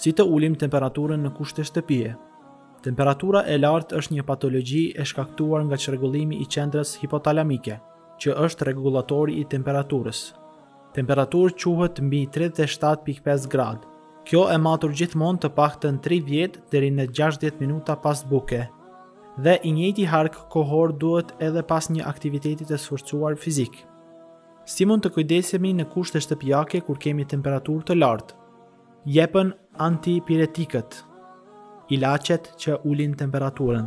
Si të ulim temperaturën në kushte shtëpie? Temperatura e lartë është një patologji e shkaktuar nga çrregullimi i qendrës hipotalamike, që është rregullatori i temperaturës. Temperaturë quhet mbi 37.5 gradë. Kjo e matur gjithmonë të paktën 30 deri në 60 minuta pas buke. Dhe i njëjti hark kohor duhet edhe pas një aktiviteti të sforcuar fizik. Si mund të kujdesemi në kushte shtëpiake kur kemi temperaturë të lartë? Jepen antipiretikët, ilaçet që ulin temperaturën,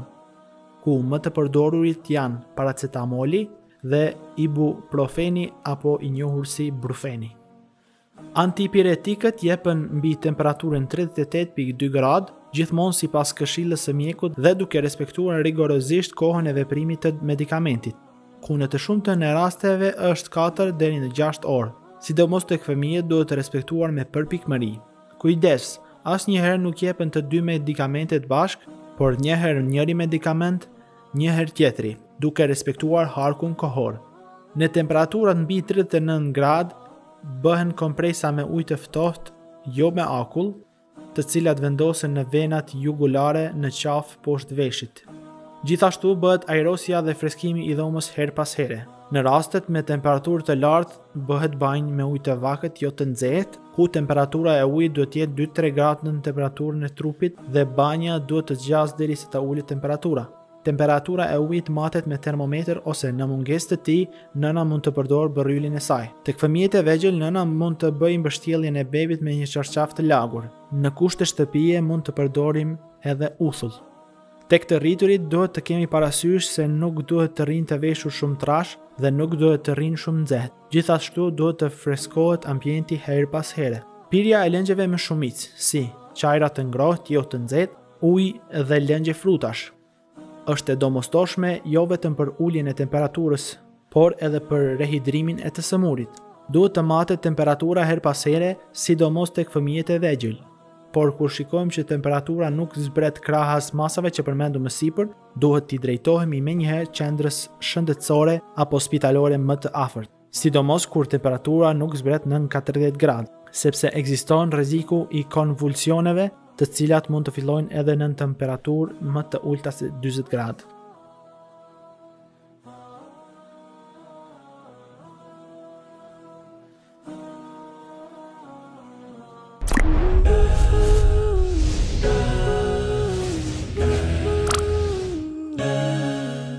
ku më të përdorurit janë paracetamoli dhe ibuprofeni apo i njohur si brufeni. Antipiretikët jepen mbi temperaturën 38.2 gradë, gjithmonë sipas këshillës së mjekut dhe duke respektuar rigorozisht kohën e veprimit të medikamentit, ku në të shumtën e rasteve është katër deri në gjashtë orë. Sidomos tek fëmijët duhet të respektuar me përpikmëri. Kujdes, Asnjëherë nuk jepen të dy medikamentet bashkë, por një herë njëri medikament, një herë tjetri, duke respektuar harkun kohor. Në temperaturat mbi 39 gradë, Bëhen kompresa me ujë të ftohtë, jo me akull, të cilat vendosen në venat jugulare në qafë poshtë veshit. Gjithashtu bëhet ajrosja dhe freskimi i dhomës herë pas here. Në rastet me temperaturë të lartë, bëhet banjë me ujë të vakët jo të nxehtë, ku temperatura e ujit duhet të jetë 2-3 gradë nën temperaturën e trupit dhe banja duhet të zgjasë derisa të ulet temperatura. Temperatura e ujit matet me termometër ose, në mungesë të tij, nëna mund të përdorë bërrylin e saj. Tek fëmijët e vegjël, nëna mund të bëjë mbështjelljen e bebit me një çarçaf të lagur. Në kushte shtëpie mund të përdorim edhe uthull. Tek të rriturit duhet të kemi parasysh se nuk duhet të rrinë të veshur shumë trashë dhe nuk duhet të rrinë shumë nxehtë. Gjithashtu duhet të freskohet ambienti herë pas here. Pirja e lëngjeve me shumicë, si çajra të ngrohtë, jo të nxehtë, Ujë dhe lëngje frutash, Është e domosdoshme jo vetëm për uljen e temperaturës, por edhe për rehidrimin e të sëmurit. Duhet të matet temperatura herë pas here, sidomos tek fëmijët e vegjël. Por kur shikojmë që temperatura nuk zbret krahas masave që përmendëm më sipër, duhet t'i drejtohemi menjëherë qendrës shëndetësore apo spitalore më të afërt. sidomos kur temperatura nuk zbret nën katërdhjetë gradë, sepse ekziston rreziku i konvulsioneve, të cilat mund të fillojnë edhe në temperatura më të ulëta se dyzet gradë.